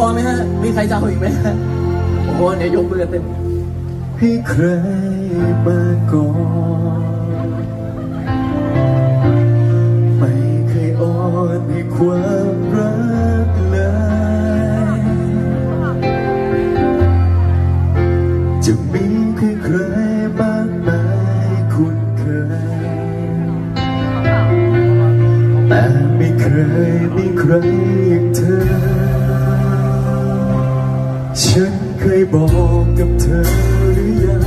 อไหมฮะ มีใครจะเอาอีกไหมฮะโอ้โหเนี่ยยกมือกันเต็มให้ใครมาก่อนไม่เคยอ่อนให้ความรักเลย จะมีใครใครบ้างไหมคุณเคย แต่ไม่เคยมีใคร ฉันเคยบอกกับเธอหรือยัง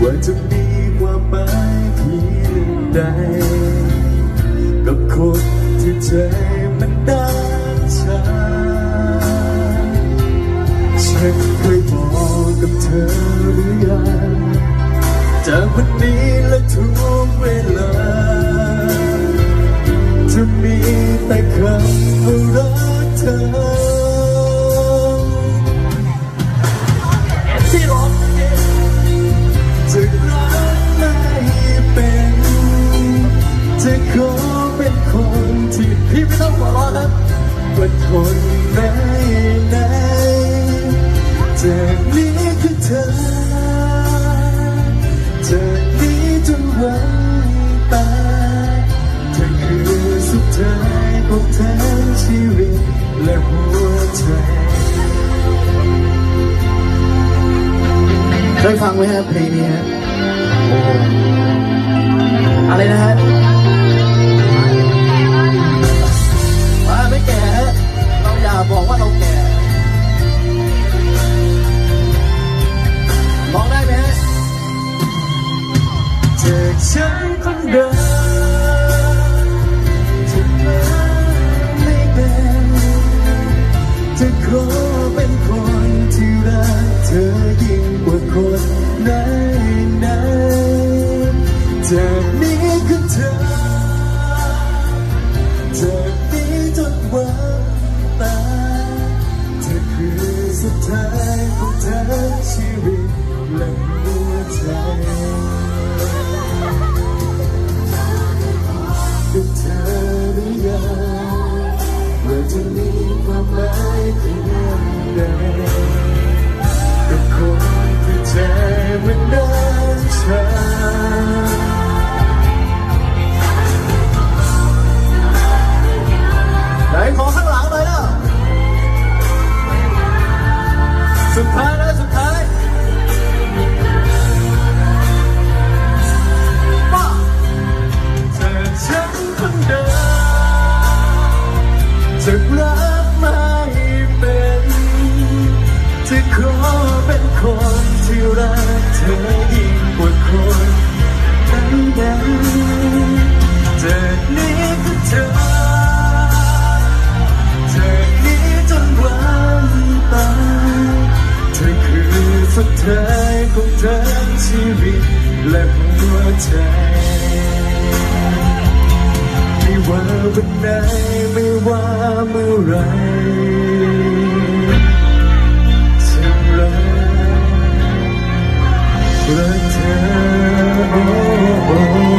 ว่าจะมีความหมายเพียงใด กับคนที่ใจมันด้านชาฉันเคยบอกกับเธอหรือยังจากวันนี้ วันตาเธอคือสุดท้ายของทั้งชีวิตและหัวใจเคยฟังไหมฮะเพลงนี้ฮะโอ้โหอะไรนะฮะ และหัวใจ ไม่ว่าวันไหนไม่ว่าเมื่อไรฉันรักรักเธอ